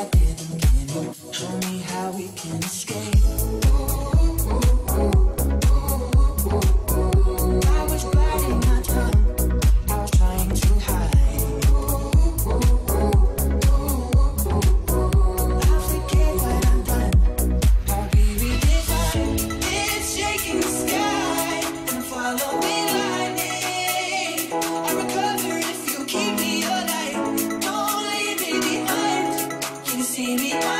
I. Show me how we can escape. see me.